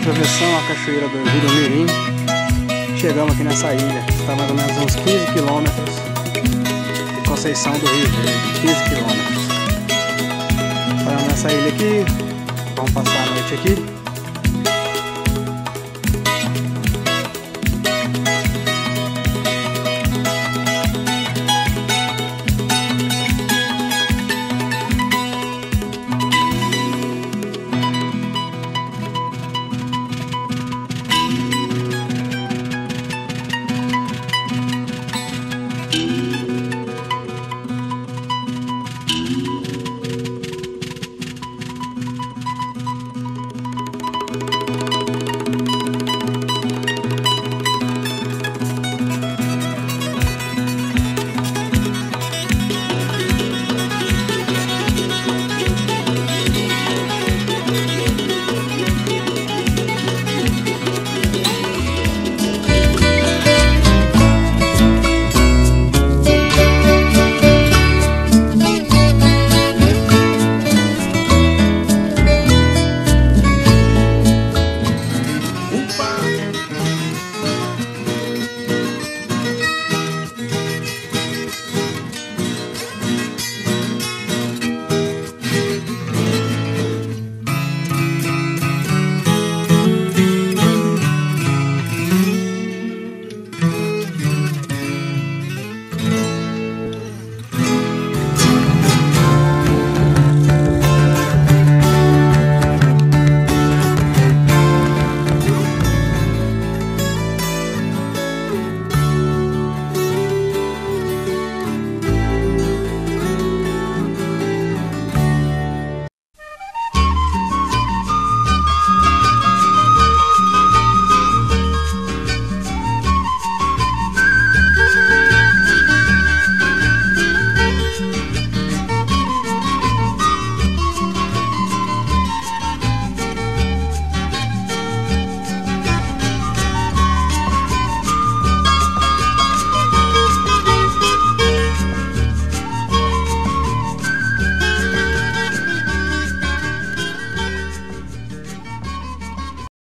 Atravessamos a cachoeira do Rio Mirim. Chegamos aqui nessa ilha, está mais ou menos uns 15 quilômetros de Conceição do Rio Verde, 15 quilômetros. Paramos nessa ilha aqui, vamos passar a noite aqui.